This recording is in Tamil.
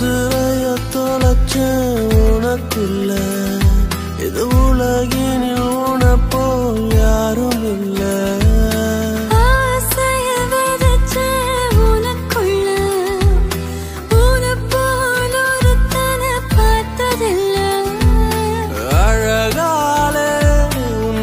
சிறைய தொலைச்ச உனக்கில்ல. இது உலகினில் உனப்போ யாரும் இல்ல. அழகாலே உன்